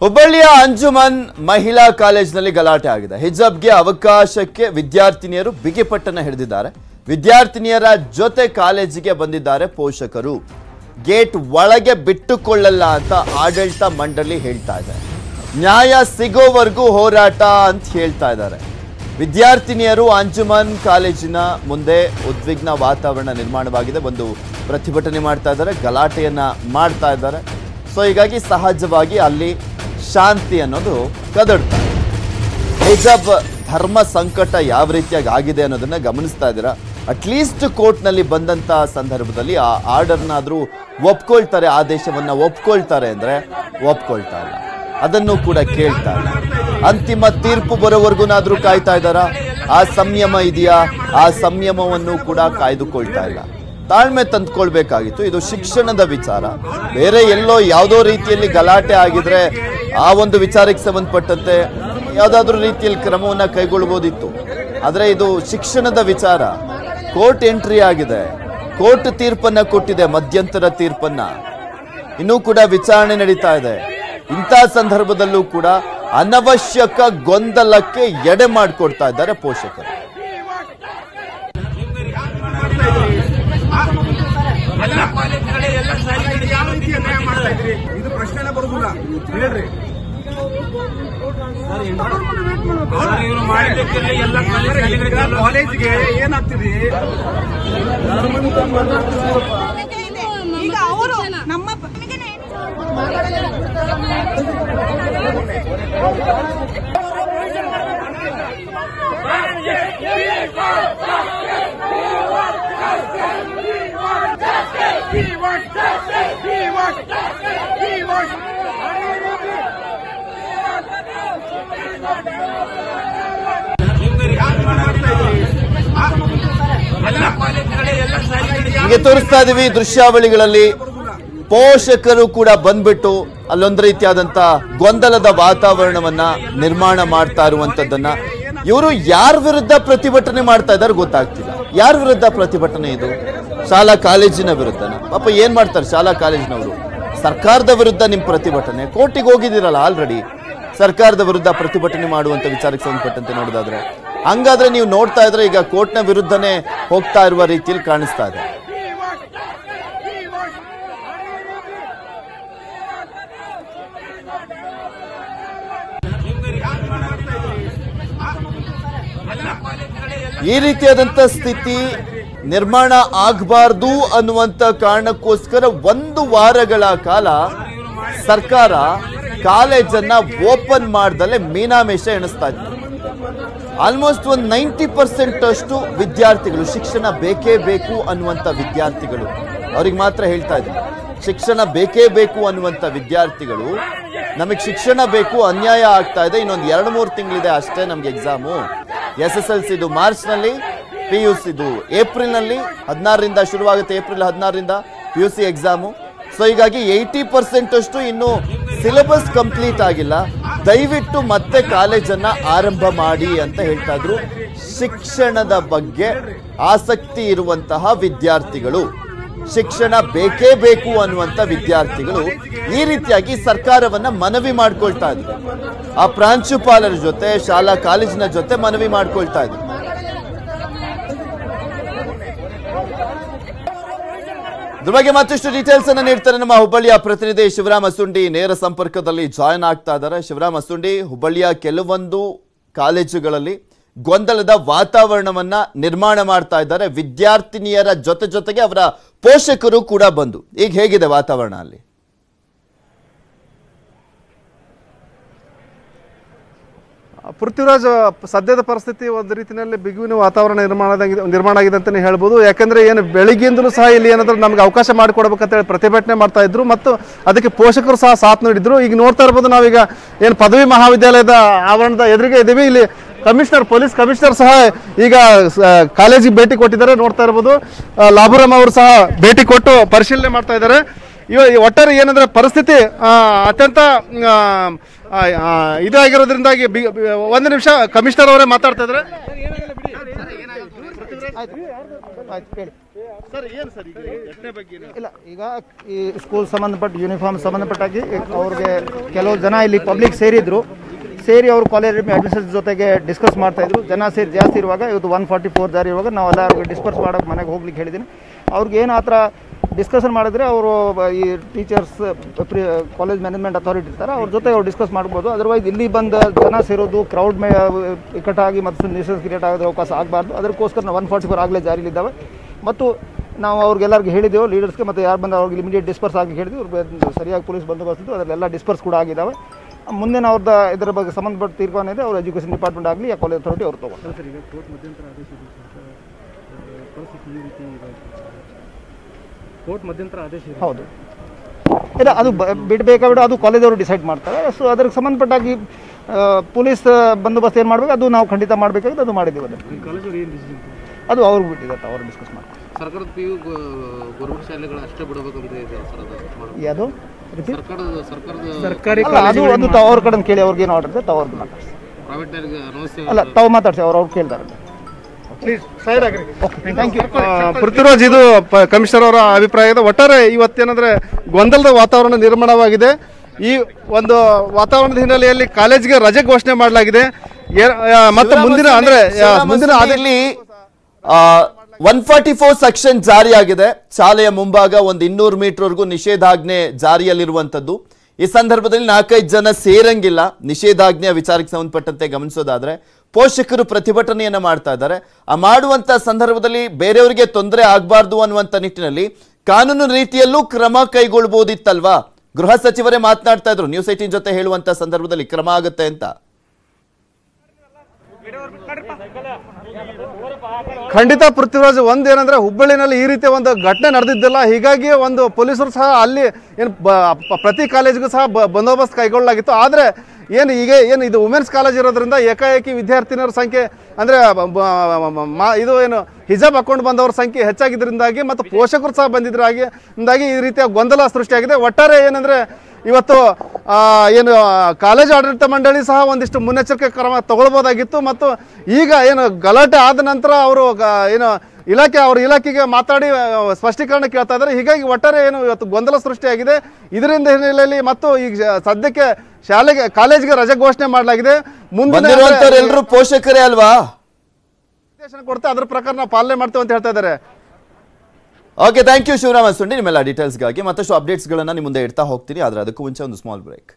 ಹುಬ್ಬಳ್ಳಿಯ ಅಂಜುಮನ್ ಮಹಿಳಾ ಕಾಲೇಜಿನಲ್ಲಿ ಗಲಾಟೆ ಆಗಿದೆ. ಹಿಜಾಬ್ಗೆ ಅವಕಾಶಕ್ಕೆ ವಿದ್ಯಾರ್ಥಿನಿಯರು ಬಿಗಿಪಟ್ಟನ್ನು ಹಿಡಿದಿದ್ದಾರೆ. ವಿದ್ಯಾರ್ಥಿನಿಯರ ಜೊತೆ ಕಾಲೇಜಿಗೆ ಬಂದಿದ್ದಾರೆ ಪೋಷಕರು. ಗೇಟ್ ಒಳಗೆ ಬಿಟ್ಟುಕೊಳ್ಳಲ್ಲ ಅಂತ ಆಡಳಿತ ಮಂಡಳಿ ಹೇಳ್ತಾ ಇದೆ. ನ್ಯಾಯ ಸಿಗೋವರೆಗೂ ಹೋರಾಟ ಅಂತ ಹೇಳ್ತಾ ಇದ್ದಾರೆ. ವಿದ್ಯಾರ್ಥಿನಿಯರು ಅಂಜುಮನ್ ಕಾಲೇಜಿನ ಮುಂದೆ ಉದ್ವಿಗ್ನ ವಾತಾವರಣ ನಿರ್ಮಾಣವಾಗಿದೆ. ಒಂದು ಪ್ರತಿಭಟನೆ ಮಾಡ್ತಾ ಇದ್ದಾರೆ, ಗಲಾಟೆಯನ್ನ ಮಾಡ್ತಾ ಇದ್ದಾರೆ. ಸೊ, ಹೀಗಾಗಿ ಸಹಜವಾಗಿ ಅಲ್ಲಿ ಶಾಂತಿ ಅನ್ನೋದು ಕದಡ್ತಾ ಹಿಜಾಬ್ ಧರ್ಮ ಸಂಕಟ ಯಾವ ರೀತಿಯಾಗಿ ಆಗಿದೆ ಅನ್ನೋದನ್ನ ಗಮನಿಸ್ತಾ ಇದ್ದೀರಾ? ಅಟ್ಲೀಸ್ಟ್ ಕೋರ್ಟ್ನಲ್ಲಿ ಬಂದಂತ ಸಂದರ್ಭದಲ್ಲಿ ಆ ಆರ್ಡರ್ನಾದರೂ ಒಪ್ಕೊಳ್ತಾರೆ ಆದೇಶವನ್ನ ಒಪ್ಕೊಳ್ತಾರೆ ಅಂದ್ರೆ ಒಪ್ಕೊಳ್ತಾ ಇಲ್ಲ. ಅದನ್ನು ಕೂಡ ಕೇಳ್ತಾ ಇಲ್ಲ. ಅಂತಿಮ ತೀರ್ಪು ಬರೋವರೆಗೂನಾದರೂ ಕಾಯ್ತಾ ಇದ್ದಾರಾ? ಆ ಸಂಯಮ ಇದೆಯಾ? ಆ ಸಂಯಮವನ್ನು ಕೂಡ ಕಾಯ್ದುಕೊಳ್ತಾ ಇಲ್ಲ. ತಾಳ್ಮೆ ತಂದ್ಕೊಳ್ಬೇಕಾಗಿತ್ತು. ಇದು ಶಿಕ್ಷಣದ ವಿಚಾರ. ಬೇರೆ ಎಲ್ಲೋ ಯಾವುದೋ ರೀತಿಯಲ್ಲಿ ಗಲಾಟೆ ಆಗಿದ್ರೆ ಆ ಒಂದು ವಿಚಾರಕ್ಕೆ ಸಂಬಂಧಪಟ್ಟಂತೆ ಯಾವುದಾದ್ರೂ ರೀತಿಯಲ್ಲಿ ಕ್ರಮವನ್ನು ಕೈಗೊಳ್ಬೋದಿತ್ತು. ಆದರೆ ಇದು ಶಿಕ್ಷಣದ ವಿಚಾರ. ಕೋರ್ಟ್ ಎಂಟ್ರಿ ಆಗಿದೆ. ಕೋರ್ಟ್ ತೀರ್ಪನ್ನು ಕೊಟ್ಟಿದೆ, ಮಧ್ಯಂತರ ತೀರ್ಪನ್ನು. ಇನ್ನೂ ಕೂಡ ವಿಚಾರಣೆ ನಡೀತಾ ಇದೆ. ಇಂಥ ಸಂದರ್ಭದಲ್ಲೂ ಕೂಡ ಅನವಶ್ಯಕ ಗೊಂದಲಕ್ಕೆ ಎಡೆ ಮಾಡಿಕೊಡ್ತಾ ಇದ್ದಾರೆ ಪೋಷಕರು. ಹೇಳ್ರಿ ಸರ್, ಇವ್ರು ಮಾಡಿದ್ದಕ್ಕೆಲ್ಲ ಎಲ್ಲ ಕಾಲೇಜ್ ಶಾಲೆಗಳಿಗೆ ಎಲ್ಲ ಕಾಲೇಜ್ಗೆ ಏನಾಗ್ತಿದೆ ಈಗ ಅವರು ನಮ್ಮ ಎಲ್ಲ ನಿಮಗೆ ತೋರಿಸ್ತಾ ಇದೀವಿ ದೃಶ್ಯಾವಳಿಗಳಲ್ಲಿ ಪೋಷಕರು ಕೂಡ ಬಂದ್ಬಿಟ್ಟು ಅಲ್ಲೊಂದು ರೀತಿಯಾದಂತ ಗೊಂದಲದ ವಾತಾವರಣವನ್ನ ನಿರ್ಮಾಣ ಮಾಡ್ತಾ ಇರುವಂತದ್ದನ್ನ. ಇವರು ಯಾರ ವಿರುದ್ಧ ಪ್ರತಿಭಟನೆ ಮಾಡ್ತಾ ಇದ್ದಾರೆ ಗೊತ್ತಾಗ್ತಿಲ್ಲ. ಯಾರ ವಿರುದ್ಧ ಪ್ರತಿಭಟನೆ ಇದು? ಶಾಲಾ ಕಾಲೇಜಿನ ವಿರುದ್ಧನ? ಪಾಪ ಏನ್ ಮಾಡ್ತಾರೆ ಶಾಲಾ ಕಾಲೇಜಿನವರು? ಸರ್ಕಾರದ ವಿರುದ್ಧ ನಿಮ್ ಪ್ರತಿಭಟನೆ? ಕೋರ್ಟಿಗೆ ಹೋಗಿದ್ದೀರಲ್ಲ ಆಲ್ರೆಡಿ ಸರ್ಕಾರದ ವಿರುದ್ಧ ಪ್ರತಿಭಟನೆ ಮಾಡುವಂತ ವಿಚಾರಕ್ಕೆ ಸಂಬಂಧಪಟ್ಟಂತೆ ನೋಡೋದಾದ್ರೆ. ಹಂಗಾದ್ರೆ ನೀವು ನೋಡ್ತಾ ಇದ್ರೆ ಈಗ ಕೋರ್ಟ್ನ ವಿರುದ್ಧನೇ ಹೋಗ್ತಾ ಇರುವ ರೀತಿಯಲ್ಲಿ ಕಾಣಿಸ್ತಾ ಇದೆ. ಈ ರೀತಿಯಾದಂತ ಸ್ಥಿತಿ ನಿರ್ಮಾಣ ಆಗಬಾರ್ದು ಅನ್ನುವಂತ ಕಾರಣಕ್ಕೋಸ್ಕರ ಒಂದು ವಾರಗಳ ಕಾಲ ಸರ್ಕಾರ ಕಾಲೇಜನ್ನ ಓಪನ್ ಮಾಡ್ದಲೆ ಮೀನಾಮೇಷ ಎಣಿಸ್ತಾ ಇತ್ತು. ಆಲ್ಮೋಸ್ಟ್ ಒಂದು ನೈಂಟಿ ಪರ್ಸೆಂಟ್ ಅಷ್ಟು ವಿದ್ಯಾರ್ಥಿಗಳು ಶಿಕ್ಷಣ ಬೇಕೇ ಬೇಕು ಅನ್ನುವಂಥ ವಿದ್ಯಾರ್ಥಿಗಳು. ಅವ್ರಿಗೆ ಮಾತ್ರ ಹೇಳ್ತಾ ಇದ್ದೀನಿ. ಶಿಕ್ಷಣ ಬೇಕೇ ಬೇಕು ಅನ್ನುವಂಥ ವಿದ್ಯಾರ್ಥಿಗಳು, ನಮಗೆ ಶಿಕ್ಷಣ ಬೇಕು, ಅನ್ಯಾಯ ಆಗ್ತಾ ಇದೆ. ಇನ್ನೊಂದು ಎರಡು ಮೂರು ತಿಂಗಳಿದೆ ಅಷ್ಟೇ ನಮ್ಗೆ ಎಕ್ಸಾಮು ಎಸ್ ಎಸ್ ಎಲ್ ಸಿದು ಮಾರ್ಚ್ನಲ್ಲಿ ಪಿ ಯು ಸಿದು ಏಪ್ರಿಲ್ನಲ್ಲಿ, ಹದಿನಾರರಿಂದ ಶುರುವಾಗುತ್ತೆ ಏಪ್ರಿಲ್ ಹದಿನಾರರಿಂದ P U C exam so ಹೀಗಾಗಿ ಏಯ್ಟಿ ಪರ್ಸೆಂಟಷ್ಟು ಇನ್ನು ಸಿಲೆಬಸ್ ಕಂಪ್ಲೀಟ್ ಆಗಿಲ್ಲ. ದಯವಿಟ್ಟು ಮತ್ತೆ ಕಾಲೇಜನ್ನ ಆರಂಭ ಮಾಡಿ ಅಂತ ಹೇಳ್ತಾ ಇದ್ರು. ಶಿಕ್ಷಣದ ಬಗ್ಗೆ ಆಸಕ್ತಿ ಇರುವಂತಹ ವಿದ್ಯಾರ್ಥಿಗಳು, ಶಿಕ್ಷಣ ಬೇಕೇ ಬೇಕು ಅನ್ನುವಂಥ ವಿದ್ಯಾರ್ಥಿಗಳು ಈ ರೀತಿಯಾಗಿ ಸರ್ಕಾರವನ್ನ ಮನವಿ ಮಾಡ್ಕೊಳ್ತಾ ಇದ್ರು. ಆ ಪ್ರಾಂಶುಪಾಲರ ಜೊತೆ, ಶಾಲಾ ಕಾಲೇಜಿನ ಜೊತೆ ಮನವಿ ಮಾಡ್ಕೊಳ್ತಾ ಇದ್ರು. ಇದ್ರ ಬಗ್ಗೆ ಮತ್ತಷ್ಟು ಡೀಟೇಲ್ಸ್ ಅನ್ನ ನೀಡ್ತಾರೆ ನಮ್ಮ ಹುಬ್ಬಳ್ಳಿಯ ಪ್ರತಿನಿಧಿ ಶಿವರಾಮ ಅಸುಂಡಿ ನೇರ ಸಂಪರ್ಕದಲ್ಲಿ ಜಾಯ್ನ್ ಆಗ್ತಾ ಇದ್ದಾರೆ. ಶಿವರಾಮ ಸುಂಡಿ, ಹುಬ್ಬಳ್ಳಿಯ ಕೆಲವೊಂದು ಕಾಲೇಜುಗಳಲ್ಲಿ ಗೊಂದಲದ ವಾತಾವರಣವನ್ನ ನಿರ್ಮಾಣ ಮಾಡ್ತಾ ಇದ್ದಾರೆ. ವಿದ್ಯಾರ್ಥಿನಿಯರ ಜೊತೆ ಜೊತೆಗೆ ಅವರ ಪೋಷಕರು ಕೂಡ ಬಂದು. ಈಗ ಹೇಗಿದೆ ವಾತಾವರಣ ಅಲ್ಲಿ? ಪೃಥ್ವಿರಾಜ್, ಸದ್ಯದ ಪರಿಸ್ಥಿತಿ ಒಂದು ರೀತಿಯಲ್ಲಿ ಬಿಗುವಿನ ವಾತಾವರಣ ನಿರ್ಮಾಣ ನಿರ್ಮಾಣ ಆಗಿದೆ ಅಂತಲೇ ಹೇಳ್ಬೋದು. ಯಾಕಂದರೆ ಏನು ಬೆಳಿಗ್ಗೆಯಿಂದಲೂ ಸಹ ಇಲ್ಲಿ ಏನಾದರೂ ನಮಗೆ ಅವಕಾಶ ಮಾಡಿಕೊಡ್ಬೇಕಂತೇಳಿ ಪ್ರತಿಭಟನೆ ಮಾಡ್ತಾ ಇದ್ರು ಮತ್ತು ಅದಕ್ಕೆ ಪೋಷಕರು ಸಹ ಸಾಥ್ ನೀಡಿದ್ರು. ಈಗ ನೋಡ್ತಾ ಇರ್ಬೋದು ನಾವೀಗ ಏನು ಪದವಿ ಮಹಾವಿದ್ಯಾಲಯದ ಆವರಣದ ಎದುರಿಗೆ ಇದ್ದೀವಿ. ಇಲ್ಲಿ ಕಮಿಷನರ್, ಪೊಲೀಸ್ ಕಮಿಷನರ್ ಸಹ ಈಗ ಕಾಲೇಜಿಗೆ ಭೇಟಿ ಕೊಟ್ಟಿದ್ದಾರೆ. ನೋಡ್ತಾ ಇರ್ಬೋದು ಲಾಭುರಾಮ್ ಅವರು ಸಹ ಭೇಟಿ ಕೊಟ್ಟು ಪರಿಶೀಲನೆ ಮಾಡ್ತಾ ಇದ್ದಾರೆ. ಇವ ಒಟ್ಟಾರೆ ಏನಂದ್ರೆ ಪರಿಸ್ಥಿತಿ ಅತ್ಯಂತ ಇದಾಗಿರೋದ್ರಿಂದಾಗಿ ಒಂದು ನಿಮಿಷ ಕಮಿಷನರ್ ಅವರೇ ಮಾತಾಡ್ತಾ ಇದ್ರೆ ಸರ್ ಏನು ಸರ್ ಈಗ ಘಟನೆ ಬಗ್ಗೆ ಇಲ್ಲ ಈಗ ಈ ಸ್ಕೂಲ್ ಸಂಬಂಧಪಟ್ಟ ಯೂನಿಫಾರ್ಮ್ ಸಂಬಂಧಪಟ್ಟಾಗಿ ಅವ್ರಿಗೆ ಕೆಲವು ಜನ ಇಲ್ಲಿ ಪಬ್ಲಿಕ್ ಸೇರಿದ್ರು. ಸೇರಿ ಅವರು ಕಾಲೇಜ್ ಅಡ್ಮಿಷನ್ಸ್ ಜೊತೆಗೆ ಡಿಸ್ಕಸ್ ಮಾಡ್ತಾ ಇದ್ರು. ಜನ ಸೇರಿ ಜಾಸ್ತಿ ಇರುವಾಗ ಇವತ್ತು ಒನ್ ಫಾರ್ಟಿ ಫೋರ್ ಜಾರಿ ಇರುವಾಗ ನಾವೆಲ್ಲ ಅವ್ರಿಗೆ ಡಿಸ್ಪರ್ಸ್ ಮಾಡೋಕೆ ಮನೆಗೆ ಹೋಗ್ಲಿಕ್ಕೆ ಹೇಳಿದ್ದೀನಿ. ಅವ್ರಿಗೆ ಏನು ಆ ಥರ ಡಿಸ್ಕಷನ್ ಮಾಡಿದ್ರೆ ಅವರು ಈ teachers pre college management authority ಇರ್ತಾರೆ, ಅವ್ರ ಜೊತೆ ಅವ್ರು ಡಿಸ್ಕಸ್ ಮಾಡ್ಬೋದು. ಅದರ್ವೈಸ್ ಇಲ್ಲಿ ಬಂದು ಜನ ಸೇರೋದು ಕ್ರೌಡ್ ಮೇ, ಇಕ್ಕಟ್ಟಾಗಿ ಮತ್ತು ನ್ಯೂಸೆನ್ಸ್ ಕ್ರಿಯೇಟ್ ಆಗೋದು ಅವಕಾಶ ಆಗಬಾರ್ದು. ಅದಕ್ಕೋಸ್ಕರ ನಾವು ಒನ್ ಫಾರ್ಟಿ ಫೋರ್ ಆಗಲೇ ಜಾರಿಲಿದ್ದಾವೆ. ಮತ್ತು ನಾವು ಅವ್ರಿಗೆಲ್ಲರಿಗೆ ಹೇಳಿದೆವು ಲೀಡರ್ಸ್ಗೆ ಮತ್ತು ಯಾರು ಬಂದು ಅವ್ರಿಗೆ ಇಮಿಡಿಯೇಟ್ ಡಿಸ್ಪರ್ಸ್ ಆಗಿ ಹೇಳಿದ್ವಿ. ಅವ್ರಿಗೆ ಸರಿಯಾಗಿ ಪೊಲೀಸ್ ಬಂದೋಬಸ್ತು ಅದರಲ್ಲೆಲ್ಲ ಡಿಸ್ಪರ್ಸ್ ಕೂಡ ಆಗಿದ್ದಾವೆ. ಮುಂದಿನ ಅವ್ರದ್ದು ಇದರ ಬಗ್ಗೆ ಸಂಬಂಧಪಟ್ಟ ತೀರ್ಮಾನ ಇದೆ. ಅವ್ರ ಎಜುಕೇಷನ್ ಡಿಪಾರ್ಟ್ಮೆಂಟ್ ಆಗಲಿ, ಆ ಕಾಲೇಜ್ ಅಥಾರಿಟಿ ಅವ್ರು ತೊಗೊಂಡು. ಕೋರ್ಟ್ ಮಧ್ಯಂತರ ಆದೇಶ ಇದೆ. ಹೌದು. ಇಲ್ಲ ಅದು ಬ- ಬಿಡ್ಬೇಕಾ ಬಿಡು ಅದು ಕಾಲೇಜವರು ಡಿಸೈಡ್ ಮಾಡ್ತಾರೆ. ಸೊ ಅದಕ್ಕೆ ಸಂಬಂಧಪಟ್ಟಾಗಿ ಪೊಲೀಸ್ ಬಂದೋಬಸ್ತ್ ಏನು ಮಾಡಬೇಕು? ಅದು ನಾವು ಖಂಡಿತ ಮಾಡಬೇಕಾಗಿದೆ ಅದು ಮಾಡಿದ್ದೀವಿ ಡಿಸಿಷನ್ ಅದು ಅವ್ರಿಗೆ ಬಿಟ್ಟಿದ್ದಾರೆ ಅವ್ರು ಡಿಸ್ಕಸ್ ಮಾಡ್ತಾರೆ. ಸರ್ಕಾರದ ಪಿ ಯು ಗೌರ್ಮೆಂಟ್ ಶಾಲೆಗಳು ಅಷ್ಟೇ ಬಿಡಬೇಕಂತ ಇದೆ ಸರ್ ಅದು. ಯಾವುದು? ಸರ್ಕಾರದ ಸರ್ಕಾರದ ಸರ್ಕಾರಿ ಅದು ಅದು ಅವ್ರ ಕಡೆ ಕೇಳಿ ಅವ್ರಿಗೆ ಏನು ಆರ್ಡರ್ ಇದೆ ತಾವು ಅವ್ರಿಗೆ ಮಾತಾಡ್ಸಿ ಪ್ರೈವೇಟ್ನವ್ರಿಗೆ ಅಲ್ಲ ತಾವು ಮಾತಾಡ್ಸಿ ಅವ್ರು ಅವ್ರು ಕೇಳ್ತಾರೆ. ಓಕೆ ಥ್ಯಾಂಕ್ ಯು ಪೃಥ್ವಿರಾಜ್ ಇದು ಪ- ಕಮಿಷನರ್ ಅವರ ಅಭಿಪ್ರಾಯ ಇದೆ ಒಟ್ಟಾರೆ ಇವತ್ತೇನಂದ್ರೆ ಗೊಂದಲದ ವಾತಾವರಣ ನಿರ್ಮಾಣವಾಗಿದೆ. ಈ ಒಂದು ವಾತಾವರಣದ ಹಿನ್ನೆಲೆಯಲ್ಲಿ ಕಾಲೇಜ್ಗೆ ರಜೆ ಘೋಷಣೆ ಮಾಡಲಾಗಿದೆ. ಮತ್ತೆ ಮುಂದಿನ ಅಂದ್ರೆ ಮುಂದಿನ ಅದರಲ್ಲಿ ಒನ್ ಫಾರ್ಟಿ ಫೋರ್ ಸೆಕ್ಷನ್ ಜಾರಿಯಾಗಿದೆ. ಶಾಲೆಯ ಮುಂಭಾಗ ಒಂದು ಇನ್ನೂರು ಮೀಟರ್ವರೆಗೂ ನಿಷೇಧಾಜ್ಞೆ ಜಾರಿಯಲ್ಲಿರುವಂತದ್ದು ಈ ಸಂದರ್ಭದಲ್ಲಿ ನಾಲ್ಕೈದು ಜನ ಸೇರಂಗಿಲ್ಲ. ನಿಷೇಧಾಜ್ಞೆಯ ವಿಚಾರಕ್ಕೆ ಸಂಬಂಧಪಟ್ಟಂತೆ ಗಮನಿಸೋದಾದ್ರೆ, ಪೋಷಕರು ಪ್ರತಿಭಟನೆಯನ್ನು ಮಾಡ್ತಾ ಇದ್ದಾರೆ. ಆ ಮಾಡುವಂತ ಸಂದರ್ಭದಲ್ಲಿ ಬೇರೆಯವರಿಗೆ ತೊಂದರೆ ಆಗಬಾರ್ದು ಅನ್ನುವಂಥ ನಿಟ್ಟಿನಲ್ಲಿ ಕಾನೂನು ರೀತಿಯಲ್ಲೂ ಕ್ರಮ ಕೈಗೊಳ್ಬೋದಿತ್ತಲ್ವಾ? ಗೃಹ ಸಚಿವರೇ ಮಾತನಾಡ್ತಾ ಇದ್ರು. ನ್ಯೂಸ್ ಜೊತೆ ಹೇಳುವಂತ ಸಂದರ್ಭದಲ್ಲಿ ಕ್ರಮ ಆಗುತ್ತೆ ಅಂತ. ಖಂಡಿತ ಪೃಥ್ವಿರಾಜ್ ಒಂದೇನಂದ್ರೆ ಹುಬ್ಬಳ್ಳಿನಲ್ಲಿ ಈ ರೀತಿಯ ಒಂದು ಘಟನೆ ನಡೆದಿದ್ದಿಲ್ಲ ಹೀಗಾಗಿ ಒಂದು ಪೊಲೀಸರು ಸಹ ಅಲ್ಲಿ ಏನು ಪ್ರತಿ ಕಾಲೇಜಿಗೂ ಸಹ ಬಂದೋಬಸ್ತ್ ಕೈಗೊಳ್ಳಲಾಗಿತ್ತು. ಆದರೆ ಏನು ಈಗ ಏನು ಇದು ವುಮೆನ್ಸ್ ಕಾಲೇಜ್ ಇರೋದ್ರಿಂದ ಏಕಾಏಕಿ ವಿದ್ಯಾರ್ಥಿನಿಯರ ಸಂಖ್ಯೆ ಅಂದರೆ ಇದು ಏನು ಹಿಜಾಬ್ ಹಾಕೊಂಡು ಬಂದವರ ಸಂಖ್ಯೆ ಹೆಚ್ಚಾಗಿದ್ದರಿಂದಾಗಿ ಮತ್ತು ಪೋಷಕರು ಸಹ ಬಂದಿದ್ದರಾಗಿ ಈ ರೀತಿಯ ಗೊಂದಲ ಸೃಷ್ಟಿಯಾಗಿದೆ. ಒಟ್ಟಾರೆ ಏನಂದ್ರೆ ಇವತ್ತು ಏನು ಕಾಲೇಜ್ ಆಡಳಿತ ಮಂಡಳಿ ಸಹ ಒಂದಿಷ್ಟು ಮುನ್ನೆಚ್ಚರಿಕೆ ಕ್ರಮ ತಗೊಳ್ಬೋದಾಗಿತ್ತು ಮತ್ತು ಈಗ ಏನು ಗಲಾಟೆ ಆದ ನಂತರ ಅವರು ಏನು ಇಲಾಖೆ ಅವ್ರ ಇಲಾಖೆಗೆ ಮಾತಾಡಿ ಸ್ಪಷ್ಟೀಕರಣ ಕೇಳ್ತಾ ಇದ್ದಾರೆ. ಹೀಗಾಗಿ ಒಟ್ಟಾರೆ ಏನು ಇವತ್ತು ಗೊಂದಲ ಸೃಷ್ಟಿಯಾಗಿದೆ. ಇದರಿಂದ ಹಿನ್ನೆಲೆಯಲ್ಲಿ ಮತ್ತು ಈಗ ಸದ್ಯಕ್ಕೆ ಶಾಲೆಗೆ ಕಾಲೇಜಿಗೆ ರಜೆ ಘೋಷಣೆ ಮಾಡಲಾಗಿದೆ. ಮುಂದಿನ ಎಲ್ಲರೂ ಪೋಷಕರೇ ಅಲ್ವಾ? ನಿರ್ದೇಶನ ಕೊಡ್ತಾ ಅದ್ರ ಪ್ರಕಾರ ನಾವು ಪಾಲನೆ ಮಾಡ್ತೇವೆ ಅಂತ ಹೇಳ್ತಾ ಇದ್ದಾರೆ. Okay thank you Shivarama Sundi ನಿಮ್ಮೆಲ್ಲ ಡೀಟೇಲ್ಸ್ಗಾಗಿ ಮತ್ತಷ್ಟು ಅಪ್ಡೇಟ್ಸ್ಗಳನ್ನು ನಿಮ್ಮ ಮುಂದೆ ಇಡ್ತಾ ಹೋಗ್ತೀನಿ. ಆದರೆ ಅದಕ್ಕೂ ಮುಂಚೆ ಒಂದು ಸ್ಮಾಲ್ ಬ್ರೇಕ್